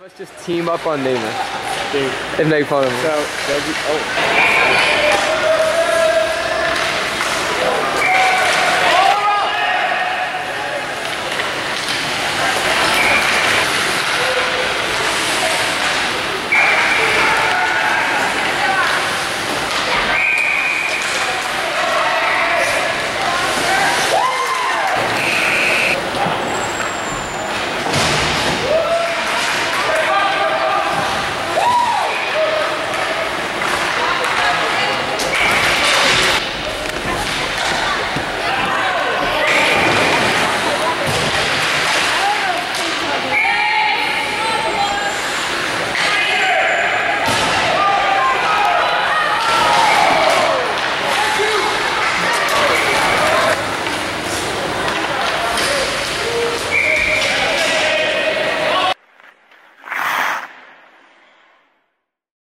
Let's just team up on Nemo and make fun of him. So, oh.